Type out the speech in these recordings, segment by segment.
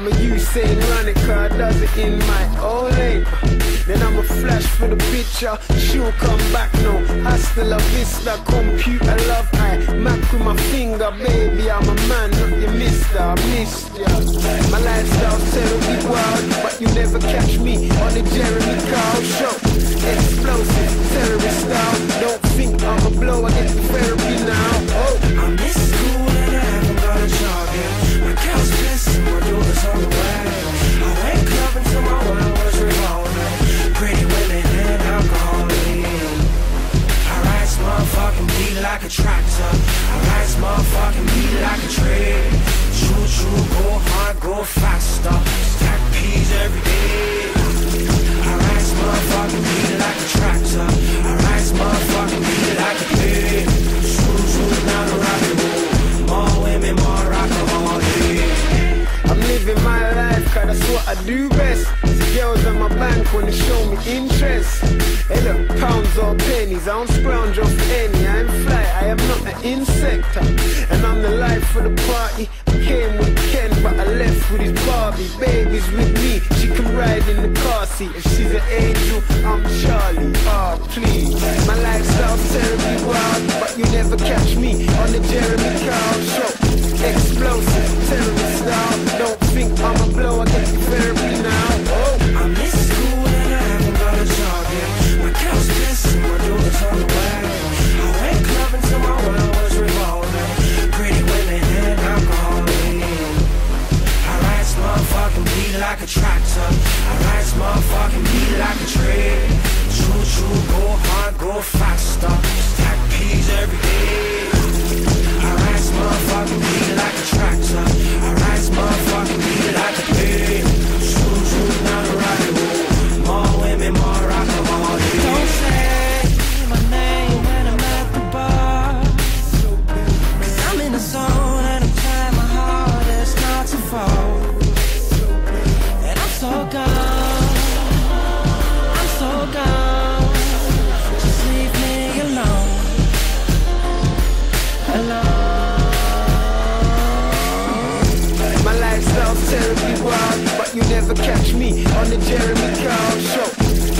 saying run it, car does it in my own lane. Then I'ma flash for the picture, she'll come back no. I Hasta la vista, computer love I Mac with my finger, baby, I'm a man, not your mister, I missed ya. My lifestyle's terribly wild, but you never catch me on the Jeremy Kyle show. Explosive, terrorist style, don't think I'm a blow, against the therapy hard, go faster. Stack peas every day. I this motherfucking beat like a tractor. I this motherfucking beat like a pig. Choo choo, down the rabbit hole. More women, more alcohol. Yeah. I'm living my life, cause that's what I do best. Girls on my bank they show me interest. Hey look, pounds or pennies, I don't scrounge off any. I am fly, I am not an insect. And I'm the life of the party. I came with Ken, but I left with his Barbie. Baby's with me, she can ride in the car seat. If she's an angel, I'm Charlie. Ah, please. My lifestyle's terribly wild, but you never catch me on the Jeremy Kyle show. you never catch me on the Jeremy Kyle show.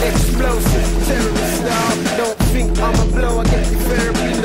Explosive, terrorist now. Don't think I'm a blow, I get terribly